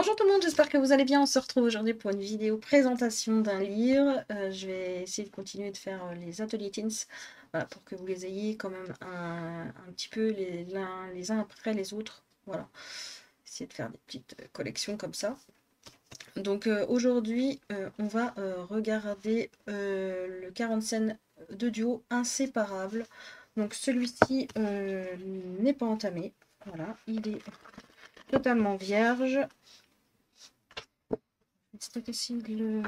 Bonjour tout le monde, j'espère que vous allez bien. On se retrouve aujourd'hui pour une vidéo présentation d'un livre. Euh, je vais essayer de continuer de faire euh, les ateliers teens pour que vous les ayez quand même un, petit peu les, uns après les autres. Voilà, essayer de faire des petites euh, collections comme ça. Donc aujourd'hui, on va regarder le 40 scènes de duo inséparable. Donc celui-ci n'est pas entamé. Voilà, il est totalement vierge. C'est possible de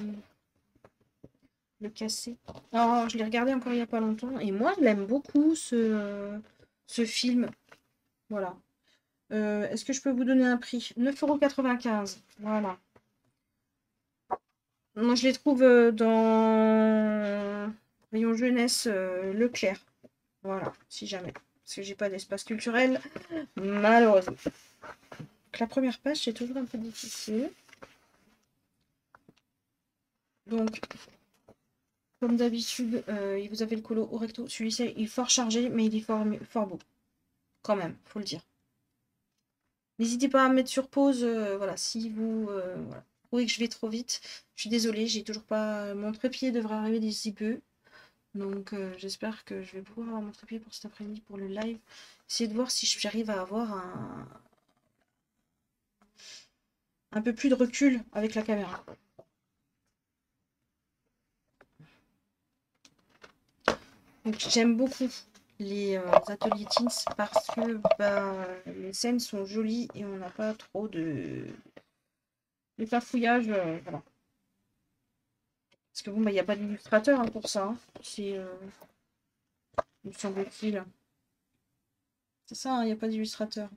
le, casser. Alors, je l'ai regardé encore il n'y a pas longtemps. Et moi, je l'aime beaucoup, ce, ce film. Voilà. Euh, est-ce que je peux vous donner un prix? 9,95€. Voilà. Moi, je les trouve euh, dans rayon jeunesse euh, Leclerc. Voilà, si jamais. Parce que j'ai pas d'espace culturel, malheureusement. la première page, c'est toujours un peu difficile. Donc, comme d'habitude, euh, vous avez le colo au recto. Celui-ci il est fort chargé, mais il est fort, beau. Quand même, faut le dire. N'hésitez pas à mettre sur pause, euh, voilà, si vous euh, trouvez que je vais trop vite. Je suis désolée, j'ai toujours pas... Mon trépied devrait arriver d'ici peu. Donc j'espère que je vais pouvoir avoir mon trépied pour cet après-midi, pour le live. Essayer de voir si j'arrive à avoir un... un peu plus de recul avec la caméra. J'aime beaucoup les euh, ateliers teens parce que bah, les scènes sont jolies et on n'a pas trop de, de fouillage. Euh, voilà. Parce que bon, bah, il n'y a pas d'illustrateur hein, pour ça. Hein. C'est. Euh, me semble-t-il. C'est ça, hein, il n'y a pas d'illustrateur.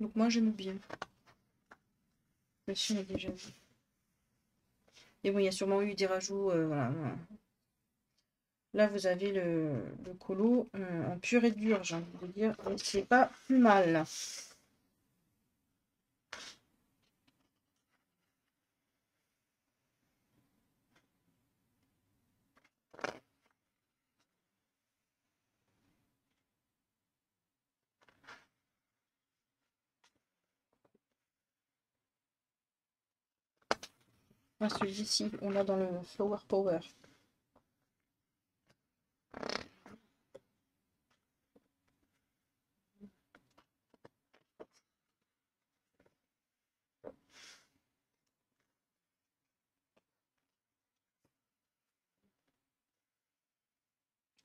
Donc moi j'aime bien. Le est déjà vu. Et bon, il y a sûrement eu des rajouts. Euh, voilà, Là, vous avez le, le colo euh, en pur et dur, j'ai envie de dire. C'est pas plus mal. Celui-ci, on l'a dans le Flower Power.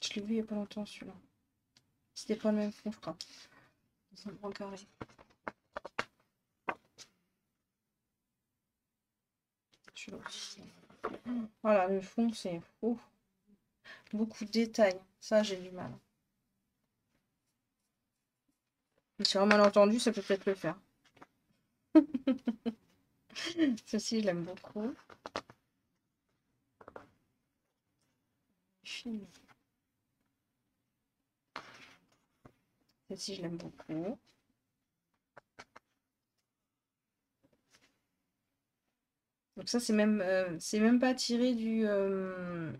Je l'ai vu il n'y a pas longtemps celui-là. C'était pas le même fond, je crois. C'est un grand carré. Voilà, le fond, c'est beaucoup de détails. Ça, j'ai du mal. Si un malentendu, ça peut peut-être le faire. Ceci, je l'aime beaucoup. Ceci, je l'aime beaucoup. Donc ça, c'est même, euh, c'est même pas tiré du, euh,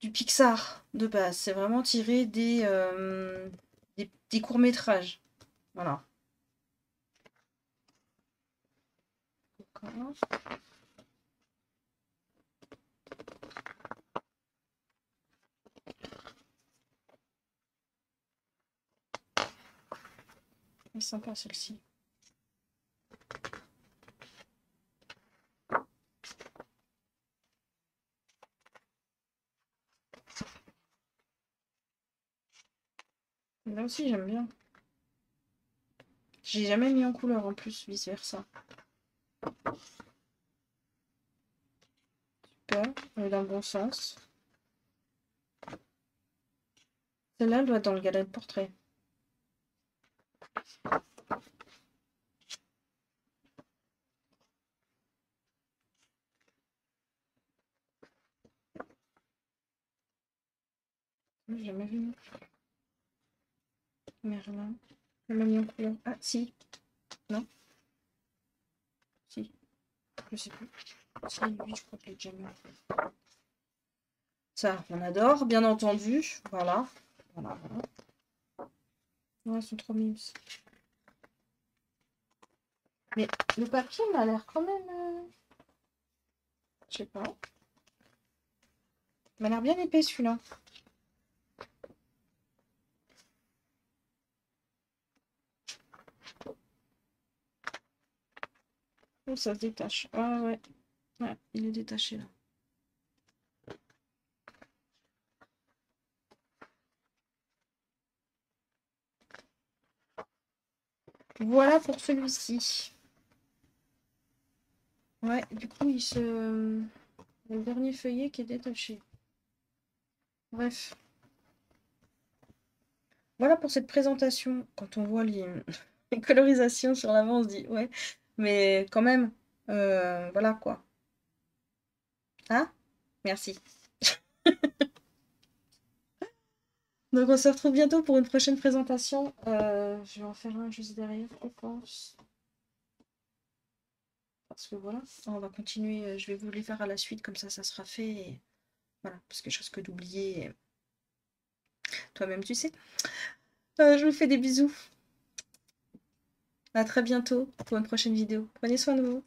du Pixar de base. C'est vraiment tiré des, euh, des, courts-métrages. Voilà. Aussi, j'aime bien. J'ai jamais mis en couleur en plus, vice versa. Super, on est dans le bon sens. Celle-là, elle doit être dans le galet de portrait. J'ai jamais vu. Merlin. Je l'ai mis en couleur. Ah, si. Non Si. Je sais plus. Si, lui, je crois que déjà mis. Ça, on adore, bien entendu. Voilà. Voilà, voilà. Ouais, ils sont trop mimes. Mais le papier m'a l'air quand même... euh, Je sais pas. Il m'a l'air bien épais celui-là. Oh, ça se détache. Ah ouais. Ouais, il est détaché là. Voilà pour celui-ci. Ouais, du coup, il se... Le dernier feuillet qui est détaché. Bref. Voilà pour cette présentation. Quand on voit les, les colorisations sur l'avant, on se dit, ouais, mais quand même, euh, voilà quoi. Ah, merci. Donc on se retrouve bientôt pour une prochaine présentation. Euh, je vais en faire un juste derrière, je pense. Parce que voilà, on va continuer. euh, Je vais vous les faire à la suite, comme ça, ça sera fait. Voilà, parce que je risque d'oublier. Toi-même, tu sais. Je vous fais des bisous. À très bientôt pour une prochaine vidéo. Prenez soin de vous.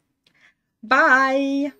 Bye